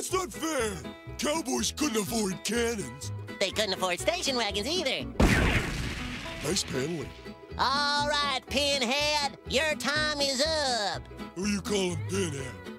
That's not fair. Cowboys couldn't afford cannons. They couldn't afford station wagons either. Nice paneling. All right, Pinhead, your time is up. Who you calling Pinhead?